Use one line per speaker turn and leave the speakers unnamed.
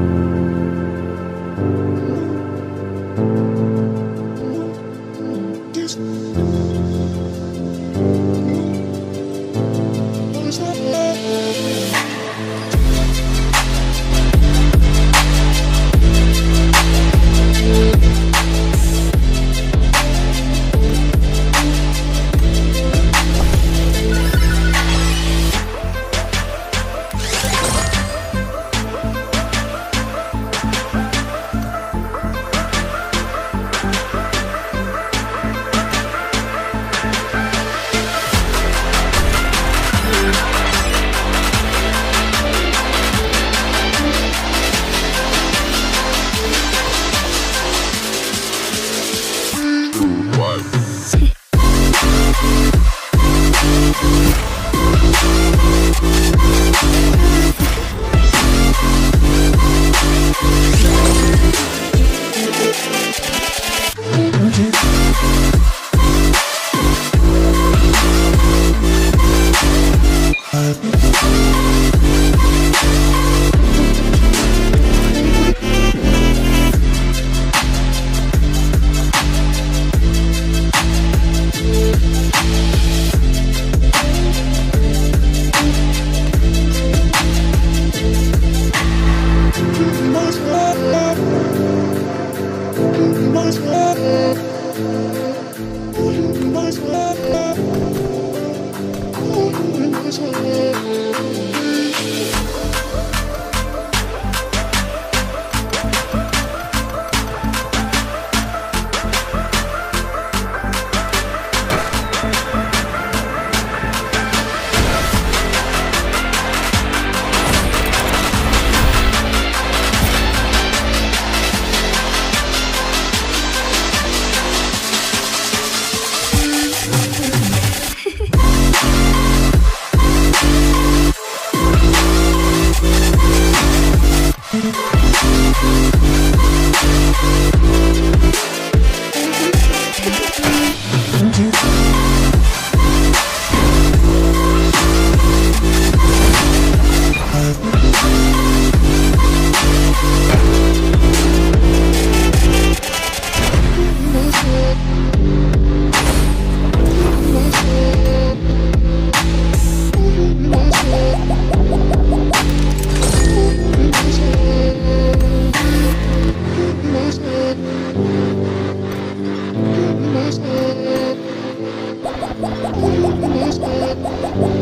thank you. して